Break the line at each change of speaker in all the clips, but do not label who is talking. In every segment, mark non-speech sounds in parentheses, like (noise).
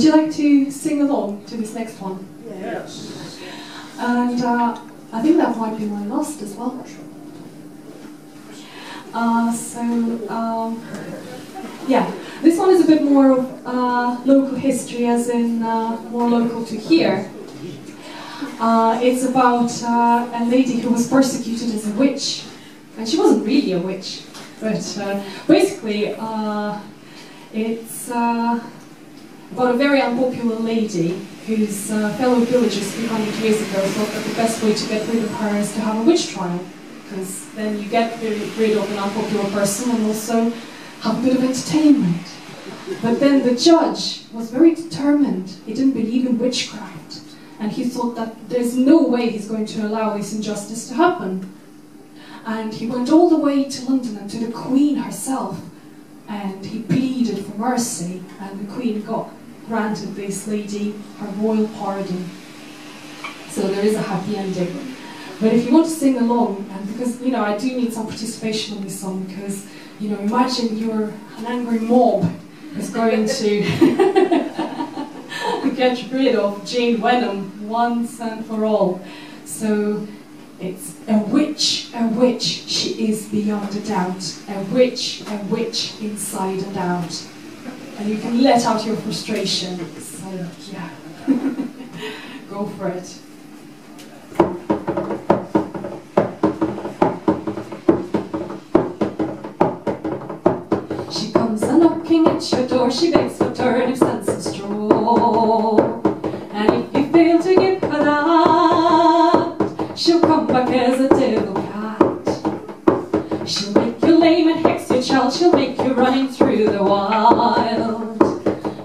you like to sing along to this next one?
Yes.
And uh, I think that might be my last as well. Uh, so, um, yeah, this one is a bit more of uh, local history, as in uh, more local to here. Uh, it's about uh, a lady who was persecuted as a witch, and she wasn't really a witch, but uh, basically, uh, it's uh, about a very unpopular lady whose uh, fellow villagers 300 years ago thought that the best way to get rid of her is to have a witch trial, because then you get rid of an unpopular person and also have a bit of entertainment. But then the judge was very determined. He didn't believe in witchcraft. And he thought that there's no way he's going to allow this injustice to happen. And he went all the way to London and to the Queen herself. And he pleaded for mercy. And the Queen got granted this lady her royal pardon. So there is a happy ending. But if you want to sing along, and because you know I do need some participation on this song, because you know imagine you're an angry mob is going to (laughs) get rid of Jane Wenham once and for all. So it's a witch, a witch, she is beyond a doubt. A witch, a witch inside and out. And you can let out your frustration. So yeah, (laughs) go for it. She comes a knocking at your door, she begs for turnips and some straw. And if you fail to give her that, she'll come back as a devil she'll make you running through the wild.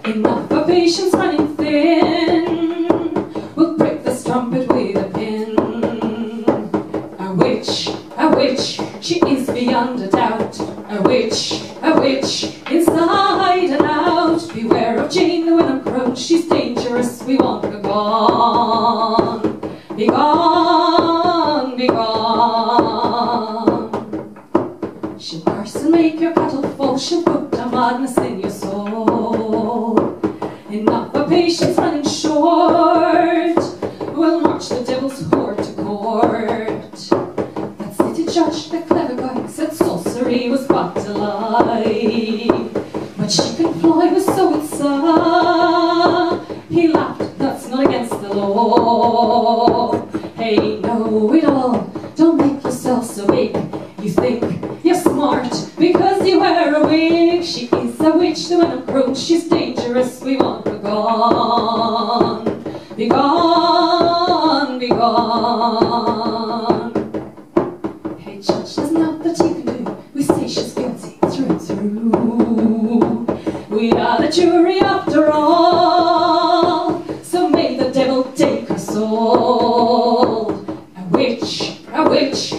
Enough of patience running thin, we'll break this trumpet with a pin. A witch, a witch, she is beyond a doubt. A witch, a witch, inside and out. Beware of Jane the Wenham Crone, she's dangerous, we want her gone. And make your cattle fall, she'll put a madness in your soul. Enough of patience running short, we'll march the devil's horde to court. That city judge, the clever guy, said sorcery was but a lie. But she can fly with so so. He laughed, that's not against the law. Hey, know it all, don't make yourself so big. You think A witch, the Wenham crone, she's dangerous, we want her gone. Be gone, be gone. Hey, judge, there's not that you can do. We say she's guilty through and through. We are the jury after all. So may the devil take us all. A witch, a witch,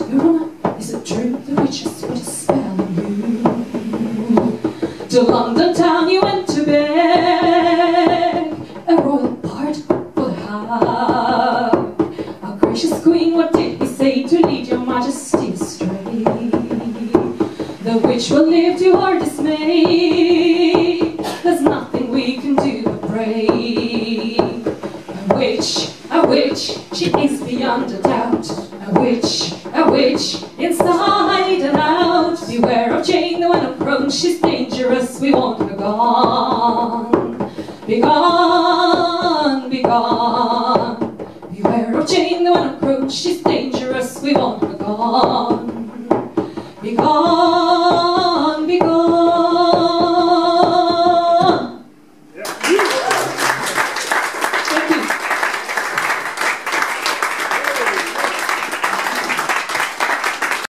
What, Your is it true the witch has put a spell on you? To London town you went to beg a royal pardon for hag. Our gracious queen, what did he say to lead your majesty astray? The witch will live to our dismay. There's nothing we can do but pray. A witch, a witch, she is beyond a doubt. A witch, a witch, inside and out. Beware of Jane, the Wenham crone, she's dangerous, we want her gone. Be gone, be gone. Beware of Jane, the Wenham crone, she's dangerous, we want her gone.